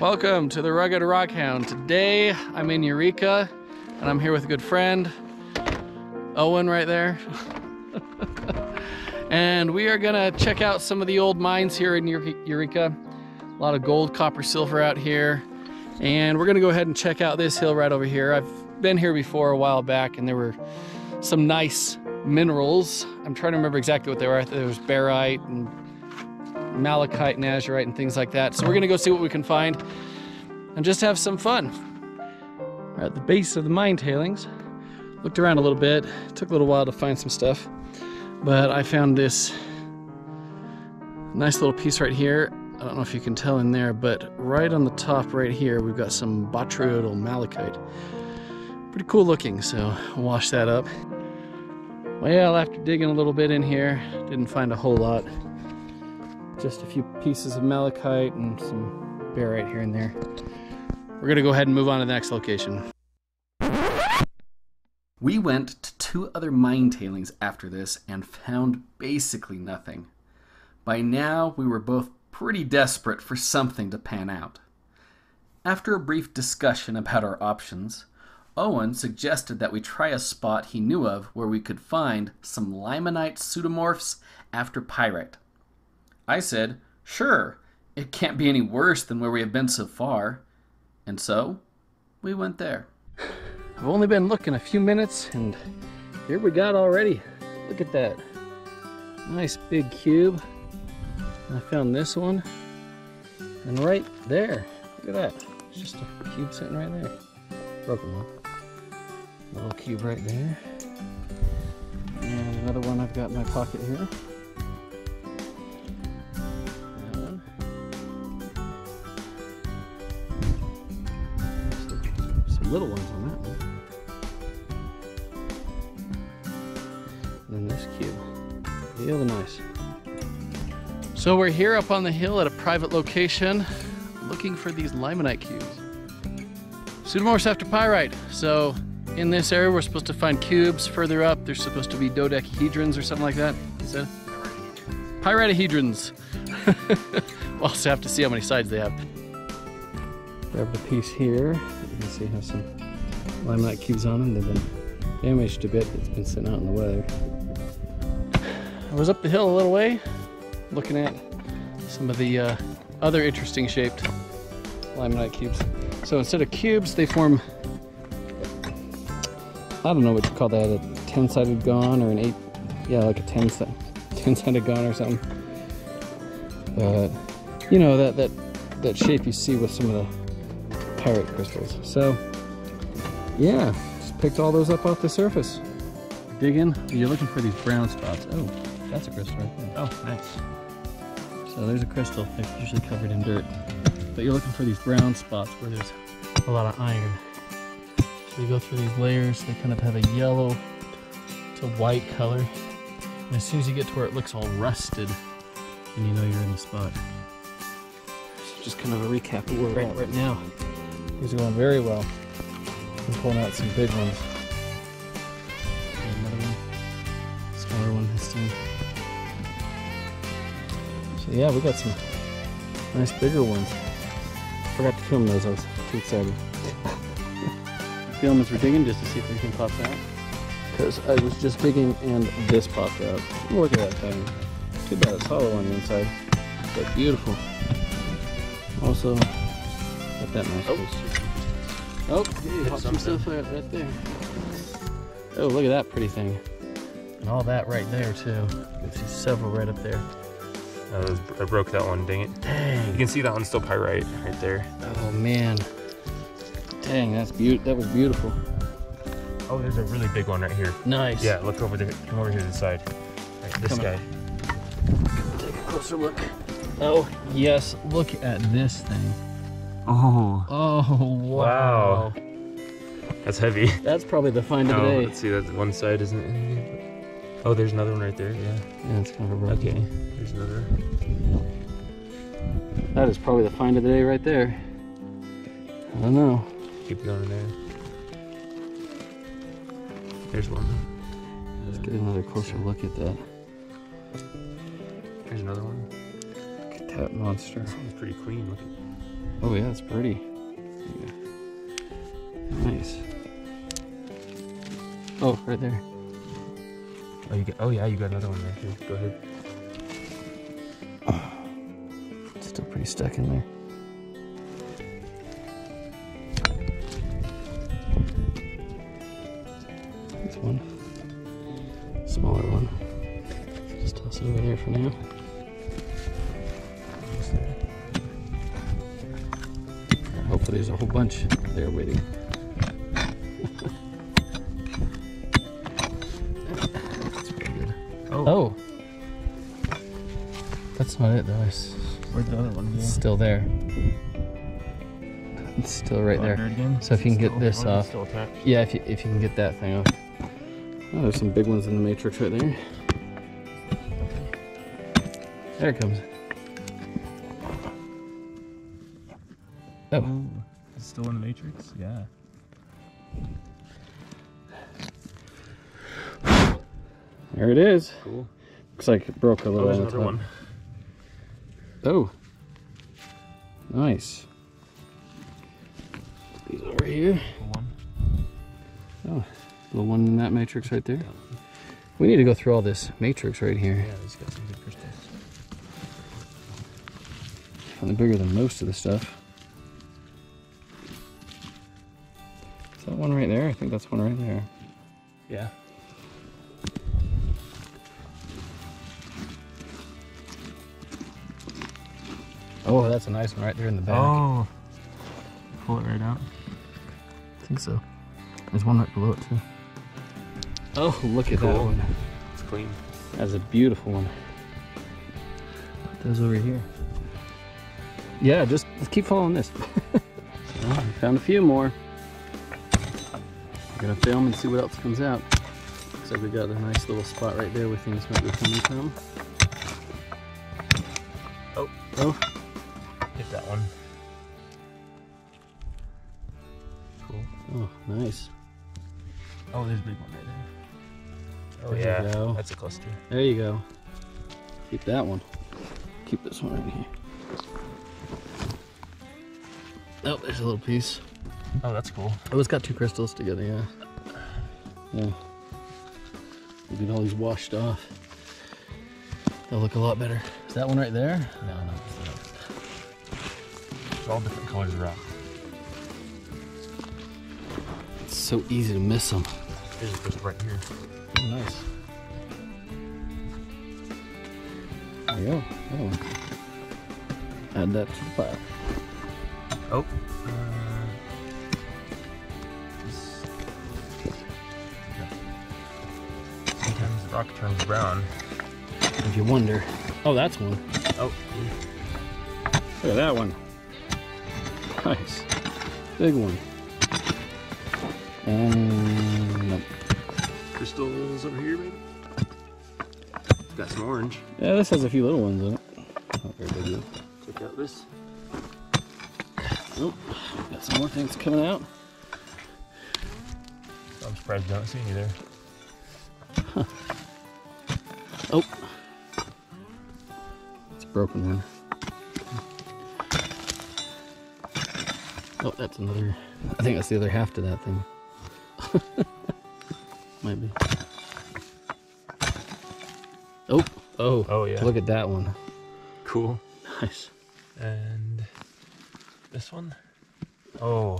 Welcome to the Rugged Rockhound. Today I'm in Eureka and I'm here with a good friend, Owen right there. and we are gonna check out some of the old mines here in Eureka. A lot of gold, copper, silver out here. And we're gonna go ahead and check out this hill right over here. I've been here before a while back and there were some nice minerals. I'm trying to remember exactly what they were. There was barite and malachite and azurite and things like that. So we're gonna go see what we can find and just have some fun. We're at the base of the mine tailings. Looked around a little bit. Took a little while to find some stuff, but I found this nice little piece right here. I don't know if you can tell in there, but right on the top right here, we've got some botryoidal malachite. Pretty cool looking, so i wash that up. Well, after digging a little bit in here, didn't find a whole lot. Just a few pieces of malachite and some barite here and there. We're gonna go ahead and move on to the next location. We went to two other mine tailings after this and found basically nothing. By now, we were both pretty desperate for something to pan out. After a brief discussion about our options, Owen suggested that we try a spot he knew of where we could find some limonite pseudomorphs after pyrite. I said, sure, it can't be any worse than where we have been so far. And so, we went there. I've only been looking a few minutes and here we got already. Look at that. Nice big cube. I found this one. And right there, look at that. It's just a cube sitting right there. Broken one. Little cube right there. And another one I've got in my pocket here. Little ones on that one. And then this cube. Really nice. So we're here up on the hill at a private location looking for these limonite cubes. Pseudomorphs after pyrite. So in this area we're supposed to find cubes. Further up there's supposed to be dodecahedrons or something like that. Is that? Pyritohedrons. we'll also have to see how many sides they have. Grab the piece here. Can see how some limonite cubes on them. They've been damaged a bit. It's been sitting out in the weather. I was up the hill a little way looking at some of the uh, other interesting shaped limonite cubes. So instead of cubes, they form, I don't know what you call that, a 10-sided gon or an 8, yeah, like a 10-sided gon or something. But, you know, that, that, that shape you see with some of the pyrite crystals. So, yeah, just picked all those up off the surface. Digging, you're looking for these brown spots. Oh, that's a crystal right there. Oh, nice. So there's a crystal, they're usually covered in dirt. But you're looking for these brown spots where there's a lot of iron. So you go through these layers, they kind of have a yellow to white color. And as soon as you get to where it looks all rusted, then you know you're in the spot. So just kind of a recap of where we're at right now. These are going very well. I'm pulling out some big ones. Another one, smaller one this time. So yeah, we got some nice bigger ones. Forgot to film those, I was too excited. film as we're digging just to see if anything pops out. Because I was just digging and this popped out. Look at that thing. Too bad it's hollow on the inside. But beautiful. Also, got that nice Oh. piece. Oh, hey, popped some out right there. Oh, look at that pretty thing. And all that right there too. You can see several right up there. I, I broke that one, dang it. Dang. You can see that one's still pyrite right there. Oh man. Dang, that's beaut. That was beautiful. Oh, there's a really big one right here. Nice. Yeah, look over there. Come over here to the side. Right, this Come on. guy. Take a closer look. Oh yes, look at this thing. Oh. Oh wow. Wow. That's heavy. That's probably the find of the Oh, day. let's see. That one side isn't anything. Oh, there's another one right there. Yeah. Yeah, it's kind of a broken. Okay. There's another. That is probably the find of the day right there. I don't know. Keep going there. There's one. Let's get another closer look at that. There's another one. Look at that monster. This one's pretty clean. Oh yeah, it's pretty. Yeah. Nice. Oh, right there. Oh, you get. Oh yeah, you got another one there too. Go ahead. Still pretty stuck in there. That's one. Smaller one. Just toss it over there for now. Hopefully there's a whole bunch there waiting. That's pretty good. Oh, Oh! That's not it though. It's where's the other one? it's still there. It's still right there. Again? So if you can get this off. Yeah, if you, if you can get that thing off. Oh, there's some big ones in the matrix right there. There it comes. Oh, it's still in the matrix. Yeah. there it is. Cool. Looks like it broke a Oh, little there's on the another top. one. Oh. Nice. These over here. One. Oh, The one in that matrix right there. We need to go through all this matrix right here. Yeah, he's got some good crystals. Probably bigger than most of the stuff. That one right there? I think that's one right there. Yeah. Oh, that's a nice one right there in the back. Oh. Pull it right out. I think so. There's one right below it too. Oh, look at that one. It's clean. That's a beautiful one. Put those over here. Yeah, just just keep following this. well, we found a few more. Gonna film and see what else comes out. Looks like we got a nice little spot right there where things might be coming from. Oh. Oh, Hit that one. Cool. oh, nice. Oh, there's a big one right there. Oh There you yeah, go. that's a cluster. There you go. Keep that one. Keep this one right here. Oh, there's a little piece. Oh, that's cool. Oh, it's got two crystals together, yeah. Yeah. We get all these washed off. They'll look a lot better. Is that one right there? No, no, it's all different colors of rock. It's so easy to miss them. There's a crystal right here. Oh, nice. There you go. Another one. Add that to the pile. Rock turns brown. If you wonder. Oh, that's one. Oh, Look at that one. Nice. Big one. And nope. crystals over here, maybe. Got some orange. Yeah, this has a few little ones in it. Not very big though. Check out this. Oh, got some more things coming out. I'm surprised you don't see any there. Oh, it's a broken one. Oh, that's another. I think that's the other half to that thing. Might be. Oh, oh, Oh yeah. look at that one. Cool. Nice. And this one. Oh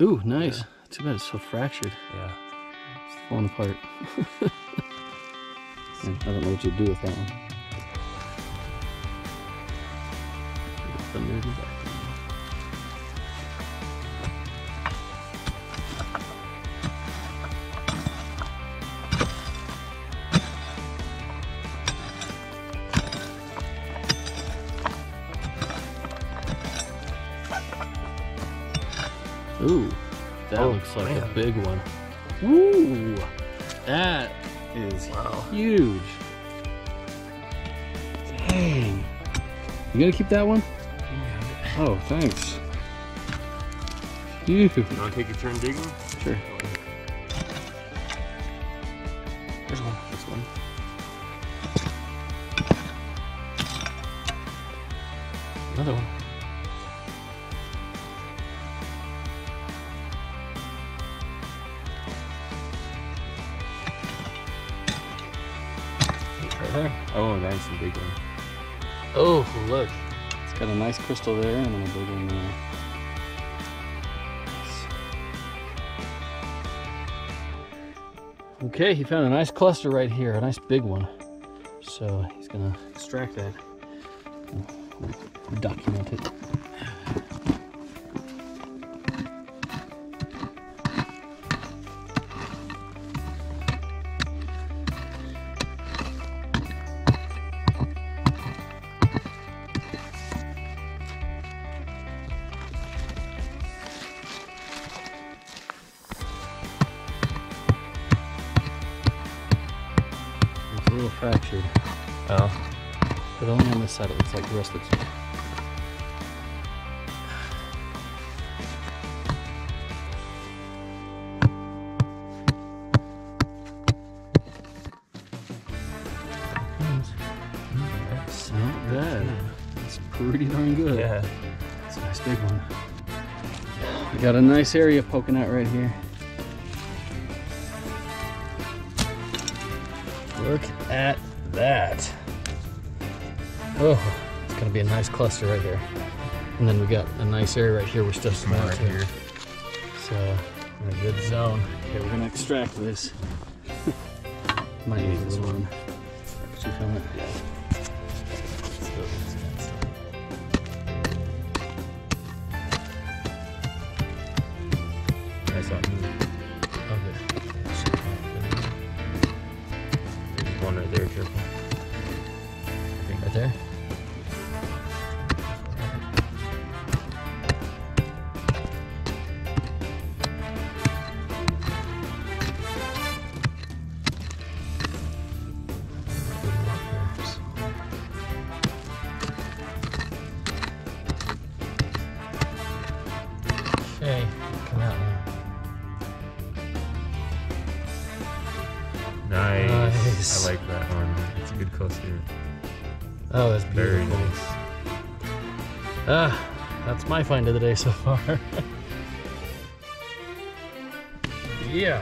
Ooh, nice. Too bad it's so fractured. yeah. It's falling apart. I don't know what you'd do with that one. Thunder in the background. Ooh, that Oh, looks like a big one. Ooh, that is Wow. huge. Dang. You gonna keep that one? Oh, thanks. You want to take your turn digging? Sure. Oh, There's one. This one. Another one. Oh, nice and big one. Oh, look. It's got a nice crystal there and then a big one there. Okay, he found a nice cluster right here, a nice big one. So he's gonna extract that. Document it. Side it looks like the rest looks That's not bad. It's pretty darn good. Yeah. It's a nice big one. We got a nice area poking out right here. Look at that. Oh, it's gonna be a nice cluster right here. And then we got a nice area right here we're still Some right too. here. So, in a good zone. Okay, we're gonna extract this. Might need this one. Did you film it? I Right there? Okay, come out now. Nice. Nice. I like that one. It's a good cluster. Oh, that's Very nice. Ah, that's my find of the day so far. yeah.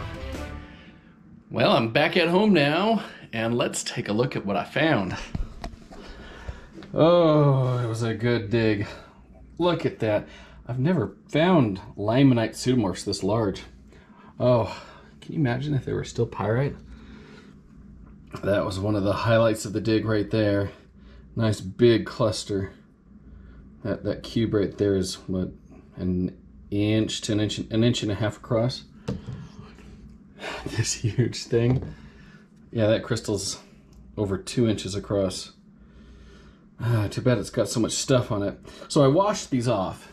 Well, I'm back at home now, and let's take a look at what I found. Oh, it was a good dig. Look at that. I've never found limonite pseudomorphs this large. Oh, can you imagine if they were still pyrite? That was one of the highlights of the dig right there. Nice big cluster. That that cube right there is what an inch to an inch an inch and a half across. this huge thing. Yeah, that crystal's over two inches across. Ah, too bad it's got so much stuff on it. So I washed these off,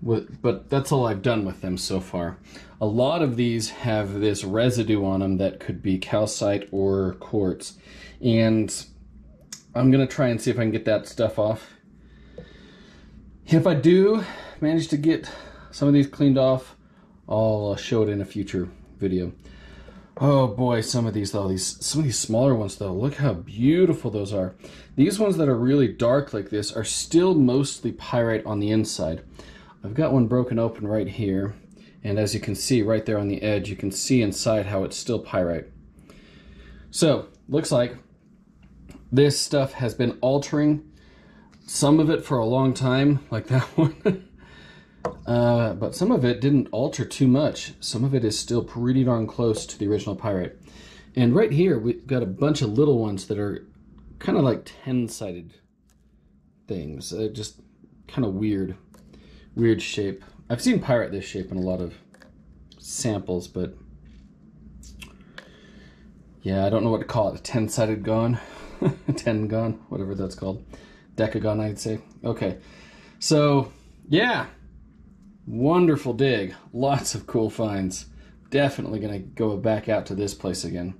with, but that's all I've done with them so far. A lot of these have this residue on them that could be calcite or quartz, and I'm gonna try and see if I can get that stuff off. If I do manage to get some of these cleaned off, I'll uh, show it in a future video. Oh boy, some of these though, these some of these smaller ones though, look how beautiful those are. These ones that are really dark like this are still mostly pyrite on the inside. I've got one broken open right here, and as you can see right there on the edge, you can see inside how it's still pyrite. So, looks like this stuff has been altering some of it for a long time, like that one. uh, but some of it didn't alter too much. Some of it is still pretty darn close to the original pyrite. And right here, we've got a bunch of little ones that are kind of like 10-sided things. Uh, just kind of weird, weird shape. I've seen pyrite this shape in a lot of samples, but yeah, I don't know what to call it. A 10-sided gon, 10 gon, whatever that's called. Decagon, I'd say. Okay, so yeah, wonderful dig. Lots of cool finds. Definitely gonna go back out to this place again.